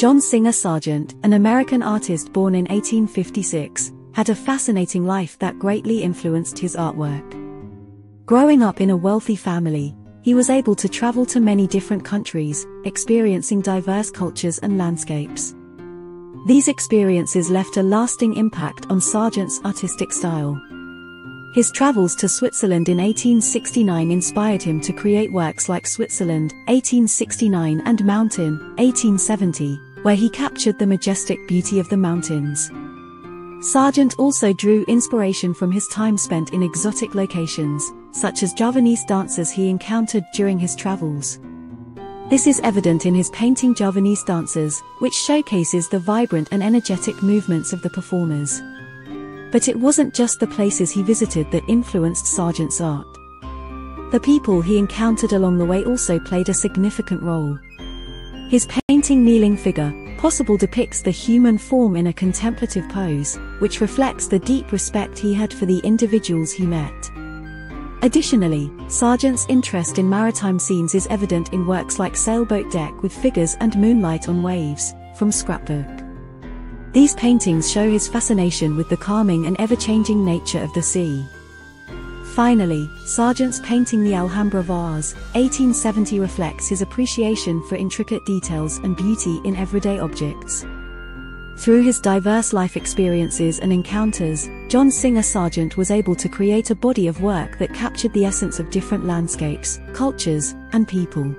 John Singer Sargent, an American artist born in 1856, had a fascinating life that greatly influenced his artwork. Growing up in a wealthy family, he was able to travel to many different countries, experiencing diverse cultures and landscapes. These experiences left a lasting impact on Sargent's artistic style. His travels to Switzerland in 1869 inspired him to create works like Switzerland, 1869 and Mountain, 1870, where he captured the majestic beauty of the mountains. Sargent also drew inspiration from his time spent in exotic locations, such as Javanese dancers he encountered during his travels. This is evident in his painting Javanese dancers, which showcases the vibrant and energetic movements of the performers. But it wasn't just the places he visited that influenced Sargent's art. The people he encountered along the way also played a significant role. His painting Kneeling Figure, Possible depicts the human form in a contemplative pose, which reflects the deep respect he had for the individuals he met. Additionally, Sargent's interest in maritime scenes is evident in works like Sailboat Deck with Figures and Moonlight on Waves, from Scrapbook. These paintings show his fascination with the calming and ever-changing nature of the sea. Finally, Sargent's painting The Alhambra Vase, 1870 reflects his appreciation for intricate details and beauty in everyday objects. Through his diverse life experiences and encounters, John Singer Sargent was able to create a body of work that captured the essence of different landscapes, cultures, and people.